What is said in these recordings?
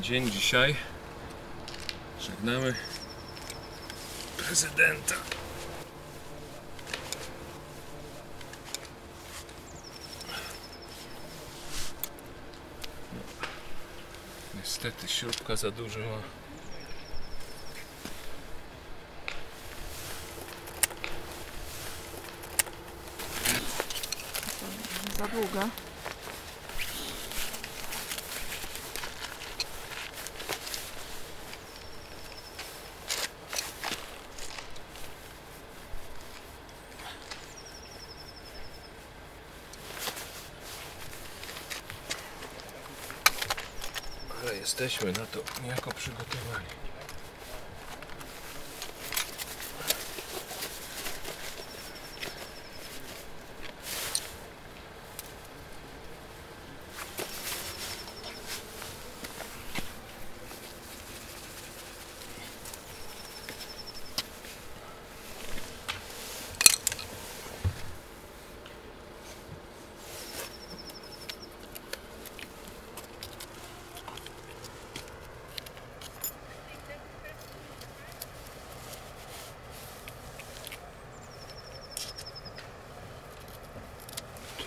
Dzień dzisiaj. Żegnamy prezydenta. Niestety śrubka za dużo ma. Za długa. Ale jesteśmy na to niejako przygotowani.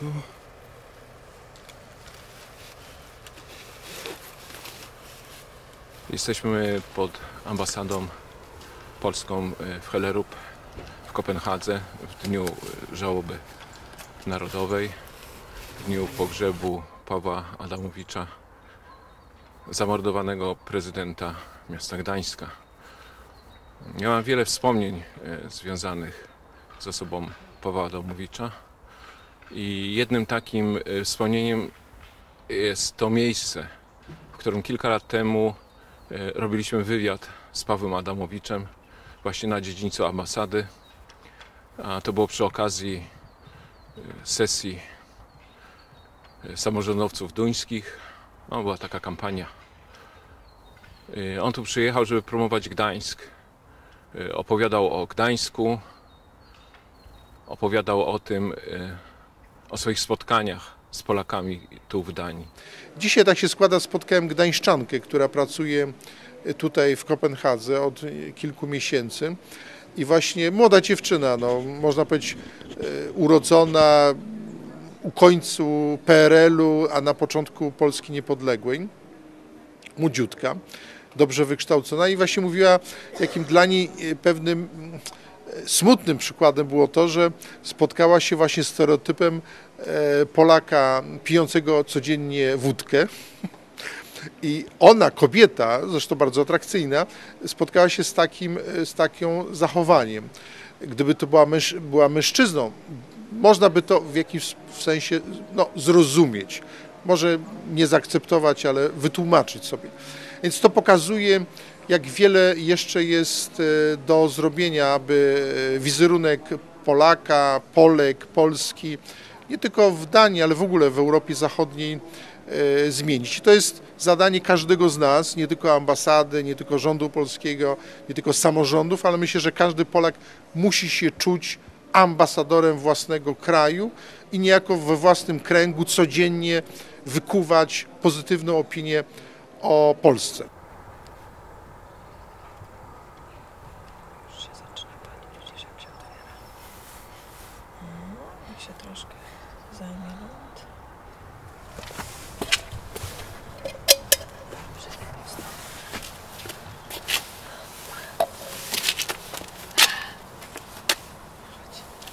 Tu. Jesteśmy pod ambasadą polską e, w Hellerup w Kopenhadze w dniu e, żałoby narodowej, w dniu pogrzebu Pawła Adamowicza, zamordowanego prezydenta miasta Gdańska. Ja mam wiele wspomnień e, związanych z osobą Pawła Adamowicza. I jednym takim y, wspomnieniem jest to miejsce, w którym kilka lat temu y, robiliśmy wywiad z Pawłem Adamowiczem właśnie na dziedzińcu ambasady. A to było przy okazji y, sesji samorządowców duńskich. No, była taka kampania. On tu przyjechał, żeby promować Gdańsk. Opowiadał o Gdańsku, opowiadał o tym, o swoich spotkaniach z Polakami tu w Danii. Dzisiaj tak się składa, spotkałem Gdańszczankę, która pracuje tutaj w Kopenhadze od kilku miesięcy. I właśnie młoda dziewczyna, no, można powiedzieć e, urodzona u końcu PRL-u, a na początku Polski niepodległej, młodziutka, dobrze wykształcona i właśnie mówiła, jakim dla niej e, pewnym smutnym przykładem było to, że spotkała się właśnie z stereotypem e, Polaka pijącego codziennie wódkę. I ona, kobieta, zresztą bardzo atrakcyjna, spotkała się z takim, z takim zachowaniem. Gdyby to była, mysz, była mężczyzną, można by to w jakimś sensie no, zrozumieć. Może nie zaakceptować, ale wytłumaczyć sobie. Więc to pokazuje, jak wiele jeszcze jest e, do zrobienia, aby wizerunek Polaka, Polek, Polski, nie tylko w Danii, ale w ogóle w Europie Zachodniej e, zmienić. To jest zadanie każdego z nas, nie tylko ambasady, nie tylko rządu polskiego, nie tylko samorządów, ale myślę, że każdy Polak musi się czuć ambasadorem własnego kraju i niejako we własnym kręgu codziennie wykuwać pozytywną opinię o Polsce. Już się zaczyna palić, gdzieś jak się otwiera. No, i się troszkę zajmie.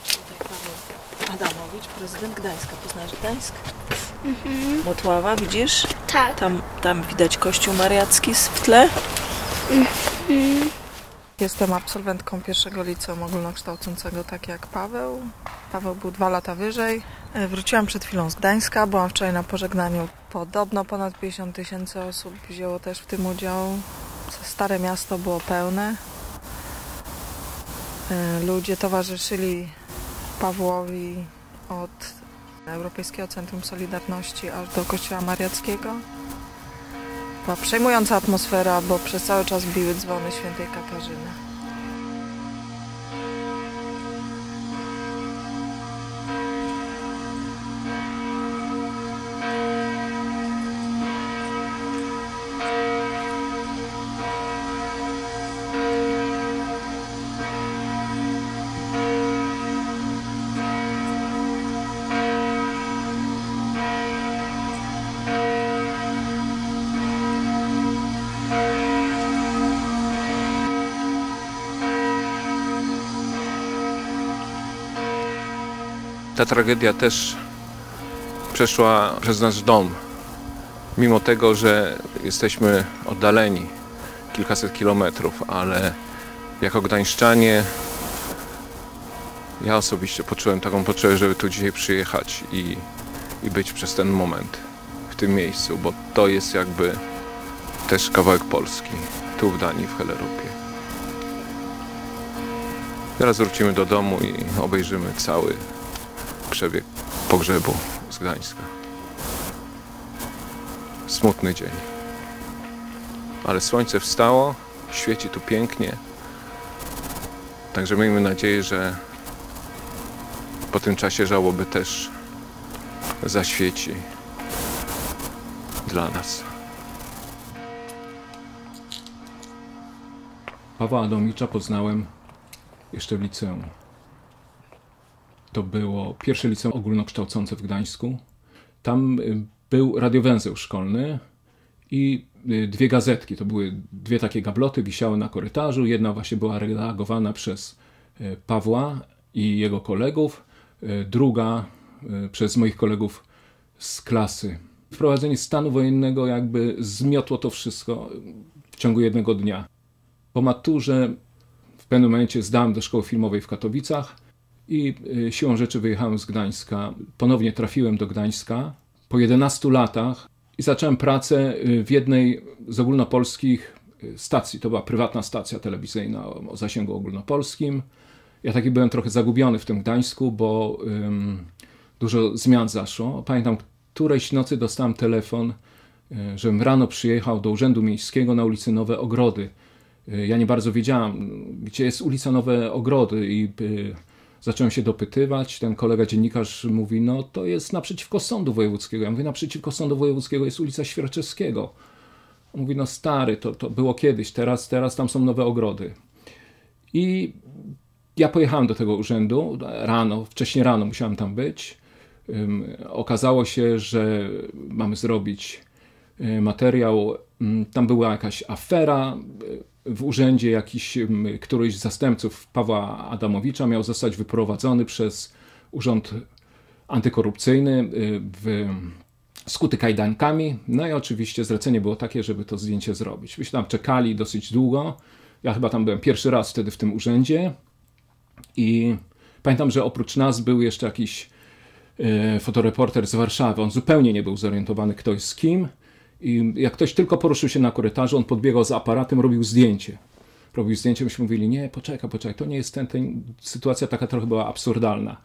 Tutaj Paweł Adamowicz, prezydent Gdańska. Poznajesz Gdańsk? Motława, widzisz? Tak. Tam, tam widać kościół mariacki w tle. Jestem absolwentką pierwszego liceum ogólnokształcącego, tak jak Paweł. Paweł był dwa lata wyżej. E, Wróciłam przed chwilą z Gdańska, byłam wczoraj na pożegnaniu. Podobno ponad 50 tysięcy osób wzięło też w tym udział. Stare miasto było pełne. E, Ludzie towarzyszyli Pawłowi od Europejskiego Centrum Solidarności aż do Kościoła Mariackiego. Była przejmująca atmosfera, bo przez cały czas biły dzwony świętej Katarzyny. Ta tragedia też przeszła przez nasz dom. Mimo tego, że jesteśmy oddaleni kilkaset kilometrów, ale jako gdańszczanie ja osobiście poczułem taką potrzebę, żeby tu dzisiaj przyjechać i, i być przez ten moment w tym miejscu, bo to jest jakby też kawałek Polski, tu w Danii, w Hellerupie. Teraz wrócimy do domu i obejrzymy cały przebieg pogrzebu z Gdańska. Smutny dzień. Ale słońce wstało, świeci tu pięknie. Także miejmy nadzieję, że po tym czasie żałoby też zaświeci dla nas. Pawła Adomicza poznałem jeszcze w liceum. To było pierwsze liceum ogólnokształcące w Gdańsku. Tam y, był radiowęzeł szkolny i y, dwie gazetki. To były dwie takie gabloty, wisiały na korytarzu. Jedna właśnie była redagowana przez y, Pawła i jego kolegów, druga przez moich kolegów z klasy. Wprowadzenie stanu wojennego jakby zmiotło to wszystko w ciągu jednego dnia. Po maturze w pewnym momencie zdałem do szkoły filmowej w Katowicach i y, siłą rzeczy wyjechałem z Gdańska. Ponownie trafiłem do Gdańska po 11 latach i zacząłem pracę y, w jednej z ogólnopolskich y, stacji. To była prywatna stacja telewizyjna o zasięgu ogólnopolskim. Ja taki byłem trochę zagubiony w tym Gdańsku, bo dużo zmian zaszło. Pamiętam, którejś nocy dostałem telefon, żebym rano przyjechał do Urzędu Miejskiego na ulicy Nowe Ogrody ja nie bardzo wiedziałam, gdzie jest ulica Nowe Ogrody i y, zacząłem się dopytywać. Ten kolega dziennikarz mówi, no to jest naprzeciwko Sądu Wojewódzkiego. Ja mówię, naprzeciwko Sądu Wojewódzkiego jest ulica Świerczewskiego. On mówi, no stary, to, to było kiedyś, teraz, teraz tam są nowe ogrody. I ja pojechałem do tego urzędu rano, wcześniej rano musiałem tam być. Okazało się, że mamy zrobić y, materiał. Tam była jakaś afera w urzędzie jakiś któryś z zastępców Pawła Adamowicza miał zostać wyprowadzony przez urząd antykorupcyjny y, w skuty kajdankami. No i oczywiście zlecenie było takie, żeby to zdjęcie zrobić. Myśmy tam czekali dosyć długo. Ja chyba tam byłem pierwszy raz wtedy w tym urzędzie i pamiętam, że oprócz nas był jeszcze jakiś y, fotoreporter z Warszawy. On zupełnie nie był zorientowany, kto jest z kim. I jak ktoś tylko poruszył się na korytarzu, on podbiegał z aparatem, robił zdjęcie. Robił zdjęcie, myśmy mówili, nie, poczekaj, poczekaj, to nie jest ten, ten, sytuacja taka trochę była absurdalna.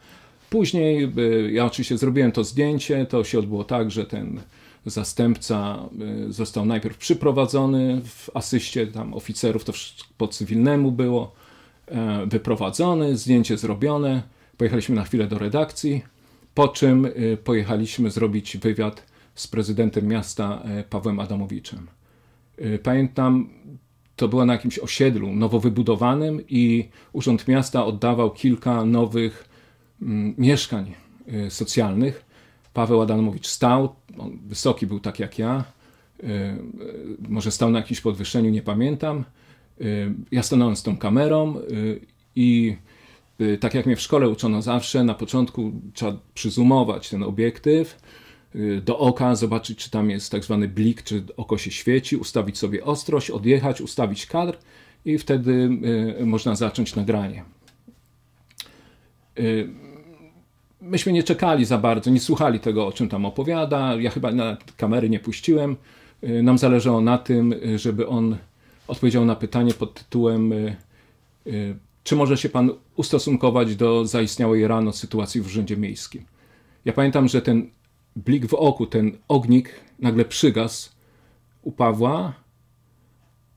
Później y, ja oczywiście zrobiłem to zdjęcie, to się odbyło tak, że ten zastępca y, został najpierw przyprowadzony w asyście tam oficerów, to po cywilnemu było, e, wyprowadzony, zdjęcie zrobione, pojechaliśmy na chwilę do redakcji, po czym y, pojechaliśmy zrobić wywiad z prezydentem miasta e, Pawłem Adamowiczem. E, pamiętam, to było na jakimś osiedlu nowo wybudowanym i Urząd Miasta oddawał kilka nowych mm, mieszkań e, socjalnych. Paweł Adamowicz stał, on wysoki był tak jak ja, może stał na jakimś podwyższeniu, nie pamiętam. Ja stanąłem z tą kamerą i tak jak mnie w szkole uczono zawsze, na początku trzeba przyzumować ten obiektyw, do oka, zobaczyć, czy tam jest tak zwany blik, czy oko się świeci, ustawić sobie ostrość, odjechać, ustawić kadr i wtedy y, można zacząć nagranie. Y, myśmy nie czekali za bardzo, nie słuchali tego, o czym tam opowiada. Ja chyba na kamery nie puściłem. Nam zależało na tym, żeby on odpowiedział na pytanie pod tytułem czy może się pan ustosunkować do zaistniałej rano sytuacji w Urzędzie Miejskim. Ja pamiętam, że ten blik w oku, ten ognik nagle przygasł u Pawła,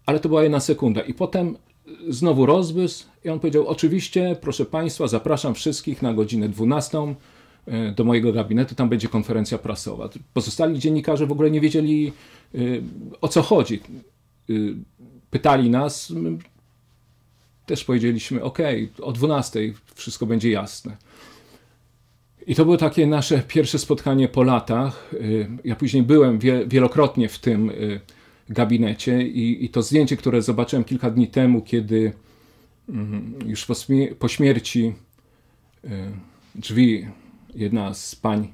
ale to była jedna sekunda. I potem znowu rozbysł i on powiedział, oczywiście, proszę Państwa, zapraszam wszystkich na godzinę 12 e, do mojego gabinetu, tam będzie konferencja prasowa. Pozostali dziennikarze w ogóle nie wiedzieli e, o co chodzi. E, pytali nas, też powiedzieliśmy, ok, o 12 wszystko będzie jasne. I to było takie nasze pierwsze spotkanie po latach. Y, ja później byłem wielokrotnie w tym y, gabinecie i, i to zdjęcie, które zobaczyłem kilka dni temu, kiedy mm, już po, po śmierci y, drzwi jedna z pań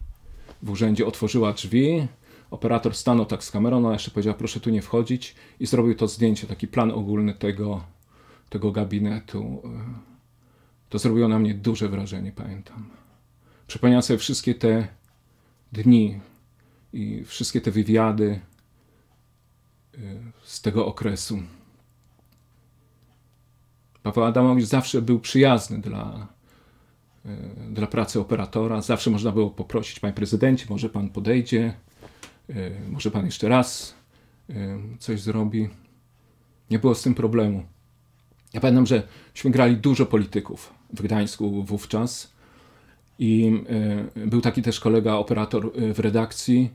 w urzędzie otworzyła drzwi. Operator stanął tak z kamerą, ona jeszcze powiedziała, proszę tu nie wchodzić i zrobił to zdjęcie, taki plan ogólny tego, tego gabinetu. To zrobiło na mnie duże wrażenie, pamiętam. Przypomniałem sobie wszystkie te dni i wszystkie te wywiady y, z tego okresu. Paweł Adamowicz zawsze był przyjazny dla, y, dla pracy operatora. Zawsze można było poprosić, panie prezydencie, może pan podejdzie, y, może pan jeszcze raz coś zrobi. Nie było z tym problemu. Ja pamiętam, że myśmy grali dużo polityków w Gdańsku wówczas i e, był taki też kolega, operator e, w redakcji,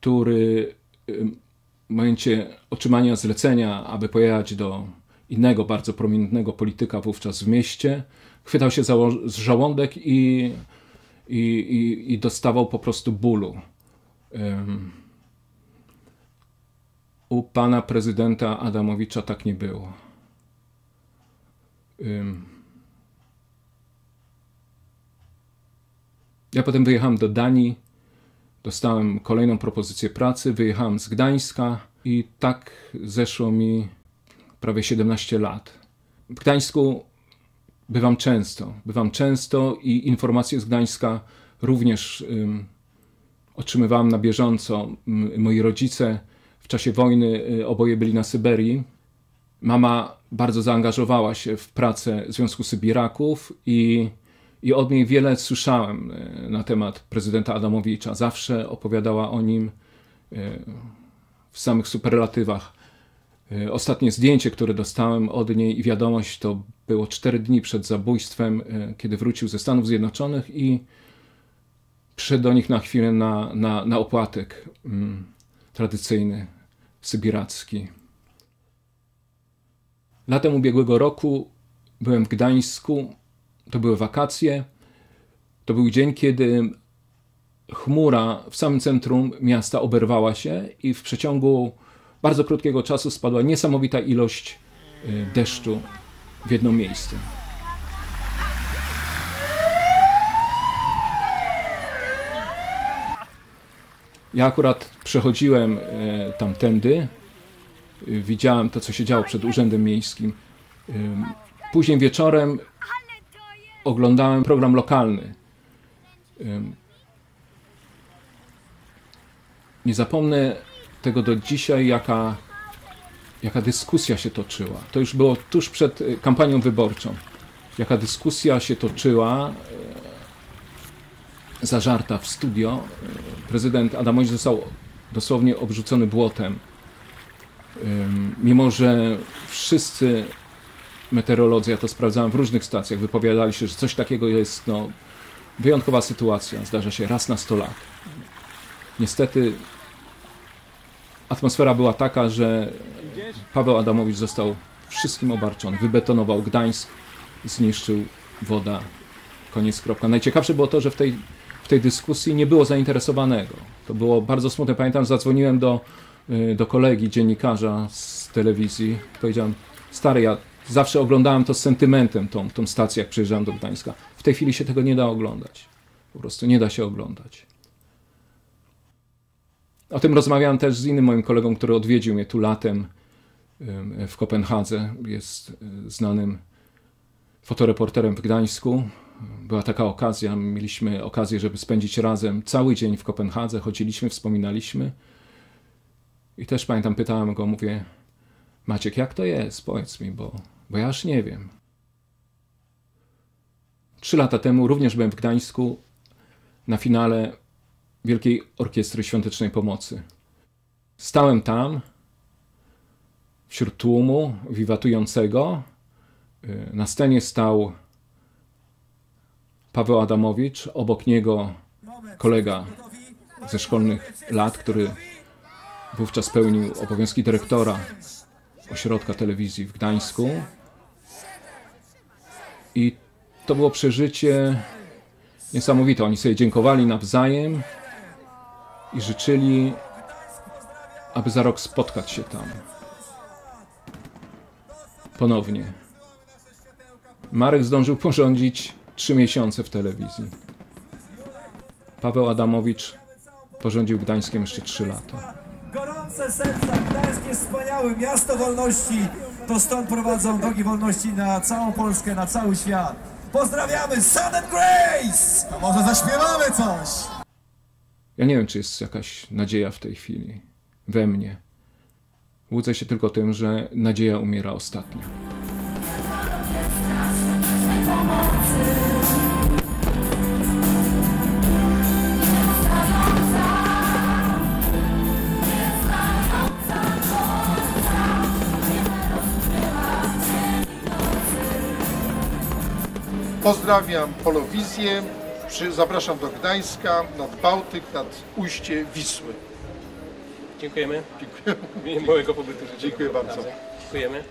który e, w momencie otrzymania zlecenia, aby pojechać do innego bardzo prominentnego polityka wówczas w mieście, chwytał się za żołądek i, i, i, i dostawał po prostu bólu. U pana prezydenta Adamowicza tak nie było. Ja potem wyjechałem do Danii, dostałem kolejną propozycję pracy, wyjechałem z Gdańska i tak zeszło mi prawie 17 lat. W Gdańsku bywam często, bywam często i informacje z Gdańska również um, otrzymywałem na bieżąco. Moi rodzice w czasie wojny y, oboje byli na Syberii. Mama bardzo zaangażowała się w pracę Związku Sybiraków i i od niej wiele słyszałem e, na temat prezydenta Adamowicza. Zawsze opowiadała o nim e, w samych superlatywach. E, ostatnie zdjęcie, które dostałem od niej i wiadomość, to było cztery dni przed zabójstwem, kiedy wrócił ze Stanów Zjednoczonych i przyszedł do nich na chwilę na, na, na opłatek mm, tradycyjny, sybiracki. Latem ubiegłego roku byłem w Gdańsku to były wakacje. To był dzień, kiedy chmura w samym centrum miasta oberwała się i w przeciągu bardzo krótkiego czasu spadła niesamowita ilość y, deszczu w jedno miejsce. Ja akurat przechodziłem y, tamtędy, y, widziałem to, co się działo przed Urzędem Miejskim. Później wieczorem oglądałem program lokalny. Nie zapomnę tego do dzisiaj, jaka, jaka dyskusja się toczyła. To już było tuż przed e, kampanią wyborczą. Jaka dyskusja się toczyła, e, zażarta w studio. E, prezydent Adamowicz został dosłownie obrzucony błotem. Mimo, że wszyscy meteorolodzy, ja to sprawdzałem w różnych stacjach, wypowiadali się, że coś takiego jest no, wyjątkowa sytuacja, zdarza się raz na 100 lat. Niestety atmosfera była taka, że Paweł Adamowicz został wszystkim obarczony, wybetonował Gdańsk, zniszczył woda, koniec kropka. Najciekawsze było to, że w tej, w tej dyskusji nie było zainteresowanego. To było bardzo smutne. Pamiętam, zadzwoniłem do, y, do kolegi, dziennikarza z telewizji. Powiedziałem, stary, ja Zawsze oglądałem to z sentymentem, tą, tą stację, jak przyjeżdżałem do Gdańska. W tej chwili się tego nie da oglądać. Po prostu nie da się oglądać. O tym rozmawiałem też z innym moim kolegą, który odwiedził mnie tu latem w Kopenhadze. Jest e, znanym fotoreporterem w Gdańsku. Była taka okazja, mieliśmy okazję, żeby spędzić razem cały dzień w Kopenhadze. Chodziliśmy, wspominaliśmy. I też pamiętam, pytałem go, mówię, Maciek, jak to jest? Powiedz mi, bo bo ja aż nie wiem. Trzy lata temu również byłem w Gdańsku na finale Wielkiej Orkiestry Świątecznej Pomocy. Stałem tam wśród tłumu wiwatującego. Na scenie stał Paweł Adamowicz, obok niego kolega ze szkolnych lat, który wówczas pełnił obowiązki dyrektora ośrodka telewizji w Gdańsku. I to było przeżycie niesamowite. Oni sobie dziękowali nawzajem i życzyli, aby za rok spotkać się tam. Ponownie. Marek zdążył porządzić trzy miesiące w telewizji. Paweł Adamowicz porządził Gdańskiem jeszcze 3 lata. Gorące serca, Gdańsk jest wspaniałe, miasto wolności. To stąd prowadzą drogi wolności na całą Polskę, na cały świat. Pozdrawiamy, and Grace! A może zaśpiewamy coś? Ja nie wiem, czy jest jakaś nadzieja w tej chwili we mnie. Łudzę się tylko tym, że nadzieja umiera ostatnia. Pozdrawiam Polowizję, zapraszam do Gdańska, nad Bałtyk, nad ujście Wisły. Dziękujemy. Miłego pobytu. Dziękuję bardzo. Dziękujemy.